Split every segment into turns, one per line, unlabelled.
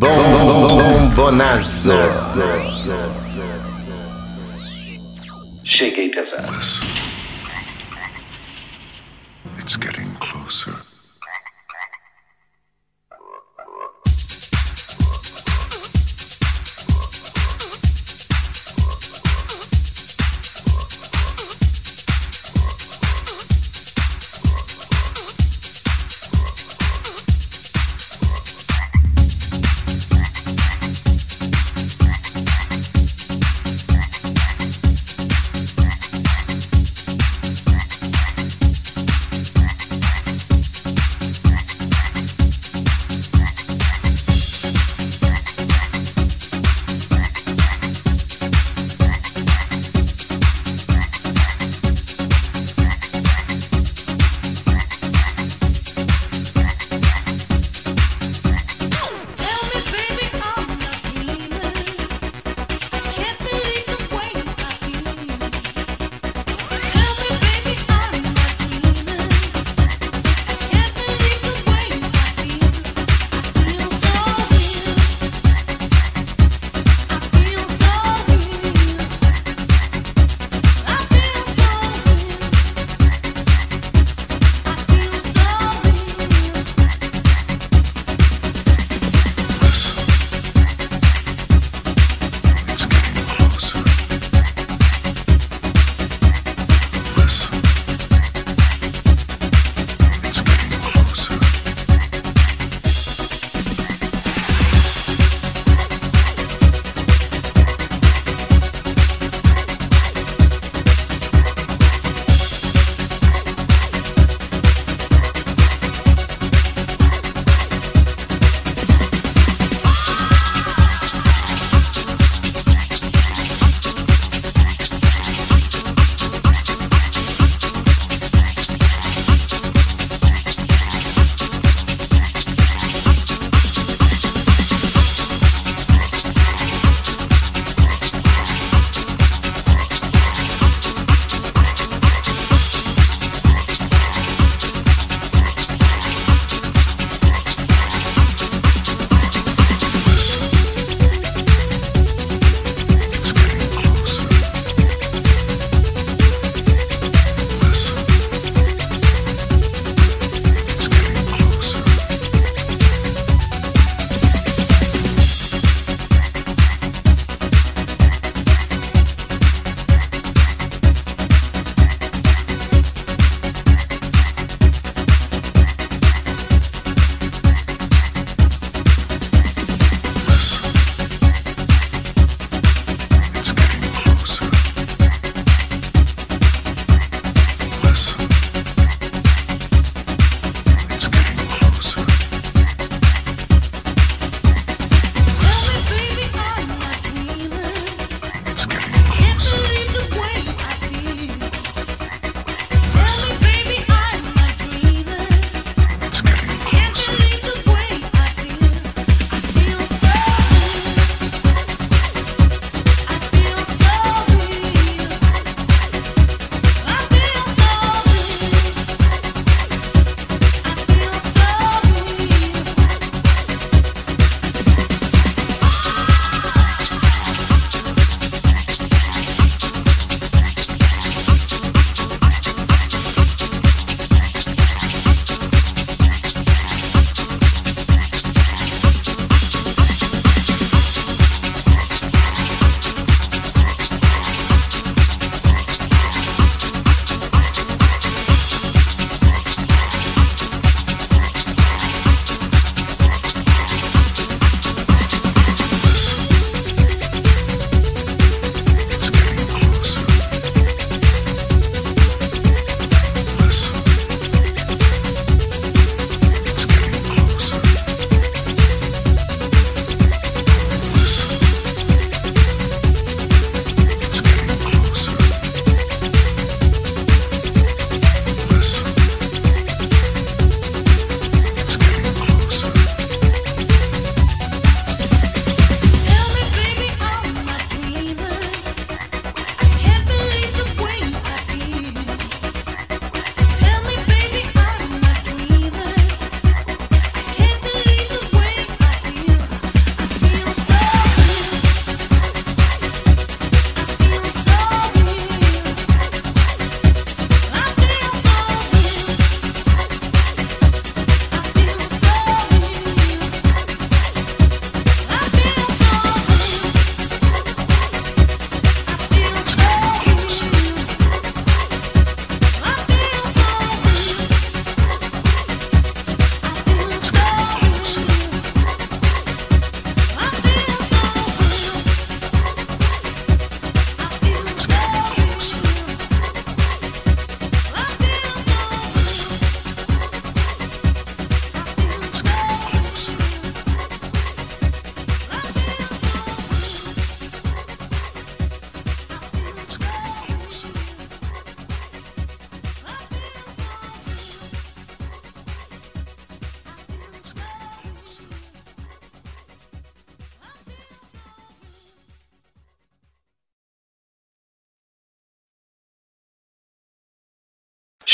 Bombonazo.
Cheguei pesado.
Listen. It's getting closer.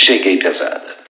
cheguei pesada.